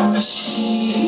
私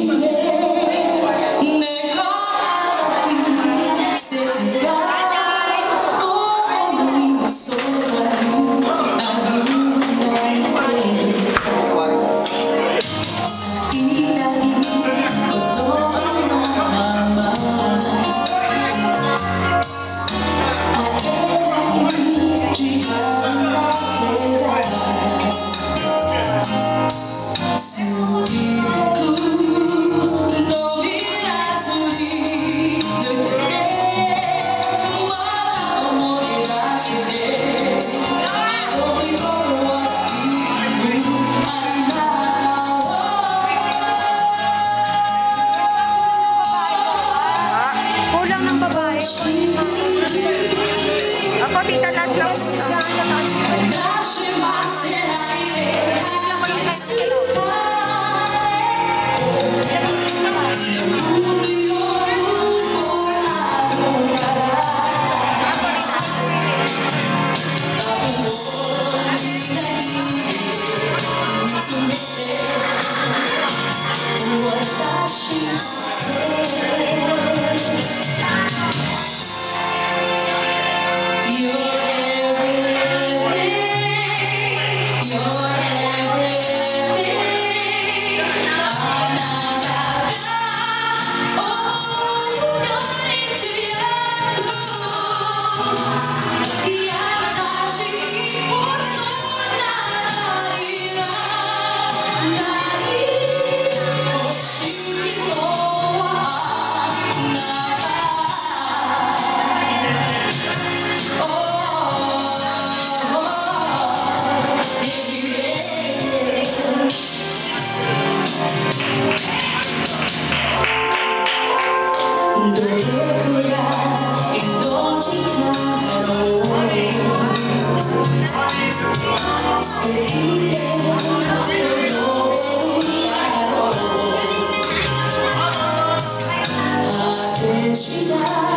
te.